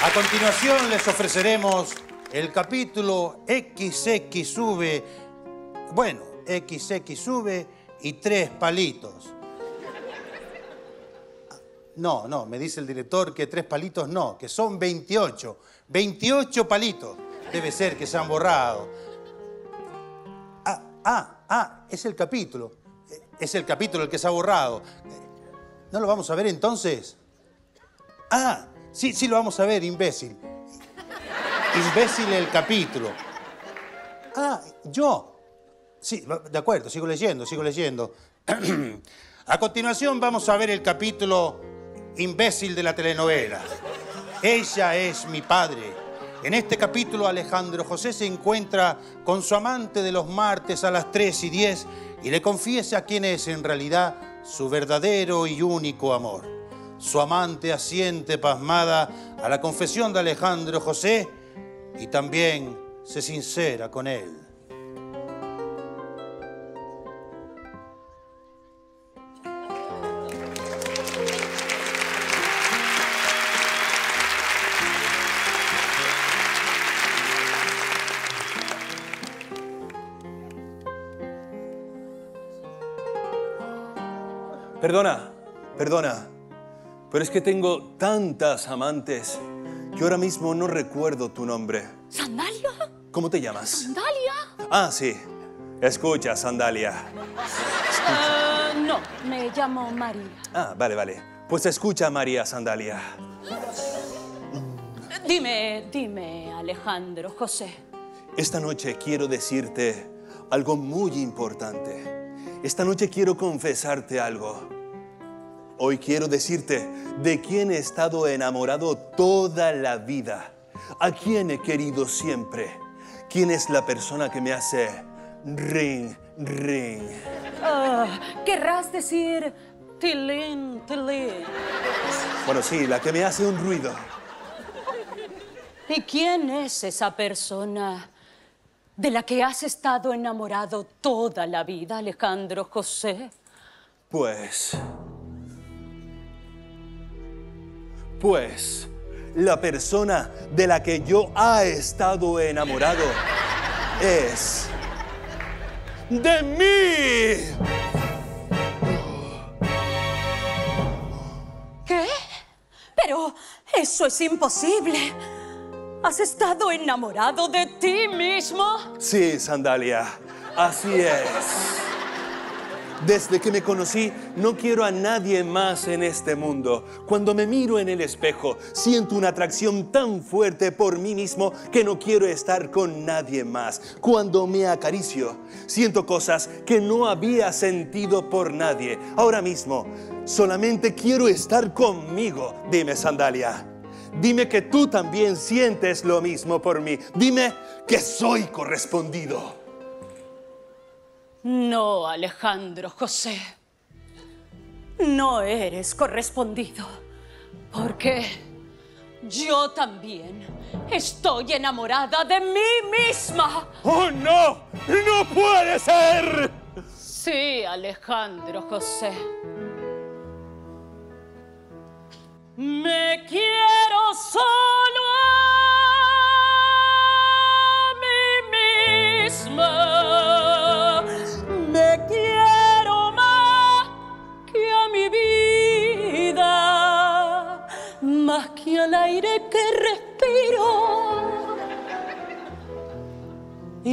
A continuación les ofreceremos el capítulo XX sube, bueno, XX sube y tres palitos. No, no, me dice el director que tres palitos no, que son 28. 28 palitos. Debe ser que se han borrado. Ah, ah, ah, es el capítulo. Es el capítulo el que se ha borrado. ¿No lo vamos a ver entonces? Ah, sí, sí lo vamos a ver, imbécil. Imbécil el capítulo. Ah, yo. Sí, de acuerdo, sigo leyendo, sigo leyendo. A continuación vamos a ver el capítulo imbécil de la telenovela. Ella es mi padre. En este capítulo Alejandro José se encuentra con su amante de los martes a las 3 y 10 y le confiesa quién es en realidad su verdadero y único amor. Su amante asiente pasmada a la confesión de Alejandro José y también se sincera con él. Perdona, perdona, pero es que tengo tantas amantes que ahora mismo no recuerdo tu nombre. ¿Sandalia? ¿Cómo te llamas? ¿Sandalia? Ah, sí. Escucha, Sandalia. Ah, no, me llamo María. Ah, vale, vale. Pues escucha, María Sandalia. Dime, dime, Alejandro, José. Esta noche quiero decirte algo muy importante. Esta noche quiero confesarte algo. Hoy quiero decirte de quién he estado enamorado toda la vida, a quién he querido siempre, quién es la persona que me hace ring, ring. Ah, querrás decir tilín, tilín. Bueno, sí, la que me hace un ruido. ¿Y quién es esa persona de la que has estado enamorado toda la vida, Alejandro José? Pues... Pues la persona de la que yo ha estado enamorado es de mí. ¿Qué? Pero eso es imposible. ¿Has estado enamorado de ti mismo? Sí, Sandalia, así es. Desde que me conocí, no quiero a nadie más en este mundo. Cuando me miro en el espejo, siento una atracción tan fuerte por mí mismo que no quiero estar con nadie más. Cuando me acaricio, siento cosas que no había sentido por nadie. Ahora mismo, solamente quiero estar conmigo. Dime, Sandalia. Dime que tú también sientes lo mismo por mí. Dime que soy correspondido. No, Alejandro José. No eres correspondido. Porque yo también estoy enamorada de mí misma. ¡Oh, no! ¡No puede ser! Sí, Alejandro José. Me quiero solo a mí misma.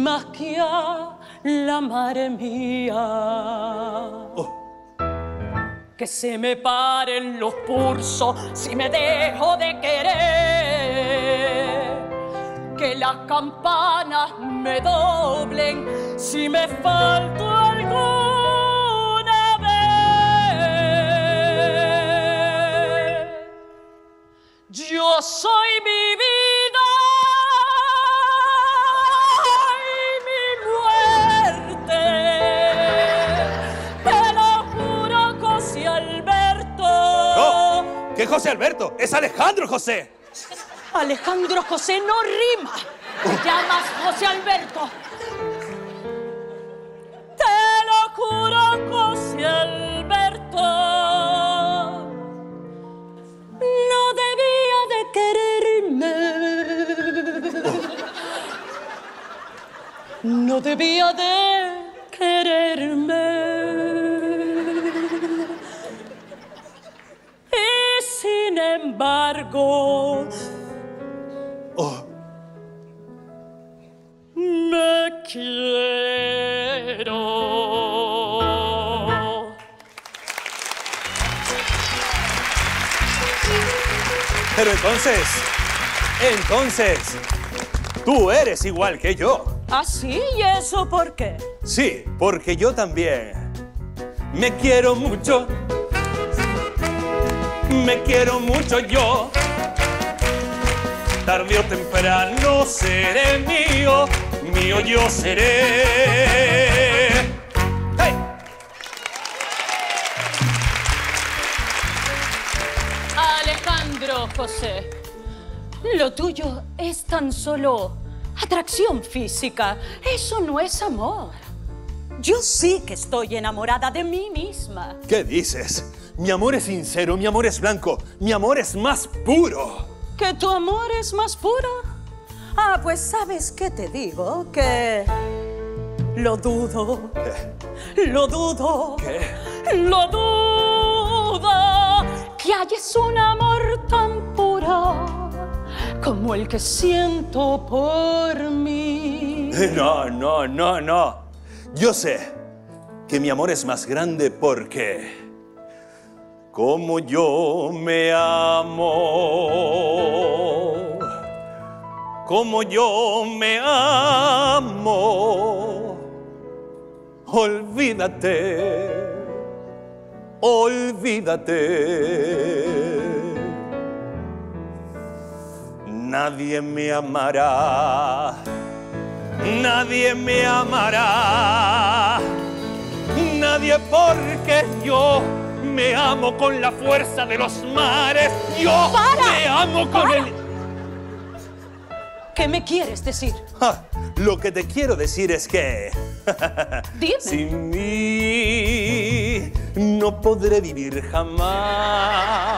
Y más que a la madre mía. Que se me paren los pulsos si me dejo de querer. Que las campanas me doblen si me falto alguna vez. Yo soy mi vida Alberto, es Alejandro José. Alejandro José no rima. Te llamas José Alberto. Te lo juro, José Alberto. No debía de quererme. No debía de sin embargo, Oh, me quiero. pero entonces, entonces, tú eres igual que yo. ¿Ah, sí? ¿Y eso por qué? Sí, porque yo también me quiero mucho. Me quiero mucho yo. Tarde o temprano seré mío, mío yo seré. ¡Hey! Alejandro José, lo tuyo es tan solo atracción física. Eso no es amor. Yo sí que estoy enamorada de mí misma. ¿Qué dices? Mi amor es sincero, mi amor es blanco, mi amor es más puro. ¿Que tu amor es más puro? Ah, pues sabes qué te digo, que lo dudo, lo dudo, ¿Qué? lo dudo, que hayas un amor tan puro como el que siento por mí. No, no, no, no. Yo sé que mi amor es más grande porque como yo me amo, como yo me amo, olvídate, olvídate. Nadie me amará, nadie me amará, nadie porque yo me amo con la fuerza de los mares, yo me amo con el... ¿Qué me quieres decir? Lo que te quiero decir es que Dime. sin mí no podré vivir jamás.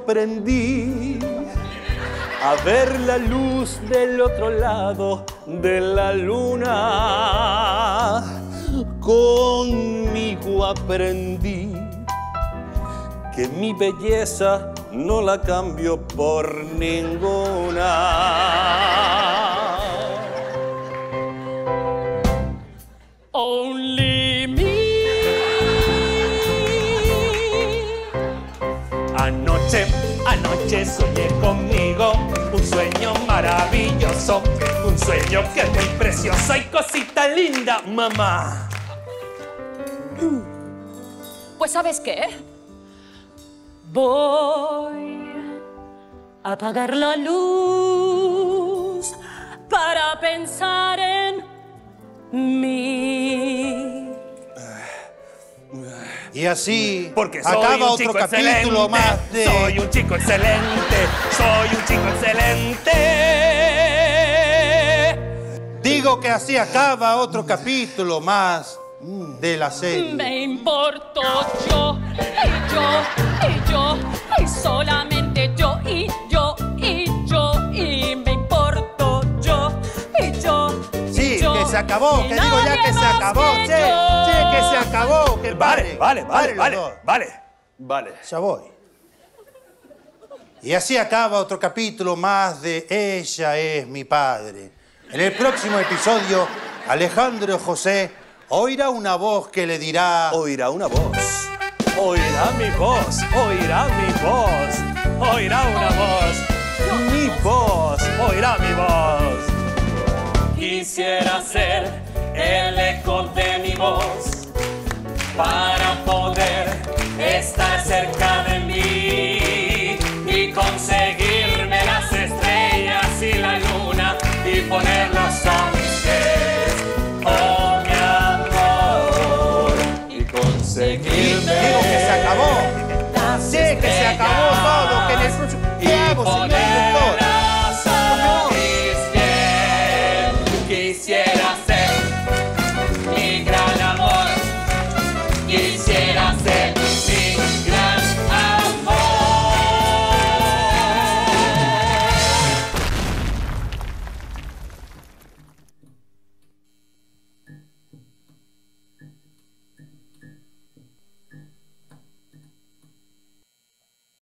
Aprendí a ver la luz del otro lado de la luna. Conmigo aprendí que mi belleza no la cambio por ninguna. Anoche, anoche soñé conmigo un sueño maravilloso, un sueño que es muy precioso y cosita linda, mamá. Pues ¿sabes qué? Voy a apagar la luz para pensar en mí. Y así Porque soy acaba un otro capítulo más de... soy un chico excelente, soy un chico excelente. Digo que así acaba otro capítulo más de la serie. Me importo yo y yo y yo y solamente yo y yo y yo y me importo yo y yo. y Sí, yo, que se acabó, que digo ya que se acabó, que che, che, que se acabó, que Vale, pare, vale, vale, vale, vale, vale. Ya voy. Y así acaba otro capítulo más de Ella es mi padre. En el próximo episodio, Alejandro José oirá una voz que le dirá... Oirá una voz, oirá mi voz, oirá mi voz, oirá una voz, mi voz, oirá mi voz. Quisiera ser el eco de mi para poder estar cerca de mí y conseguirme las estrellas y la luna y ponerlas a mis pies. Oh, mi amor, y conseguirme. Digo que se acabó. Sí, que se acabó todo, que en el próximo... ¿Qué hago, señor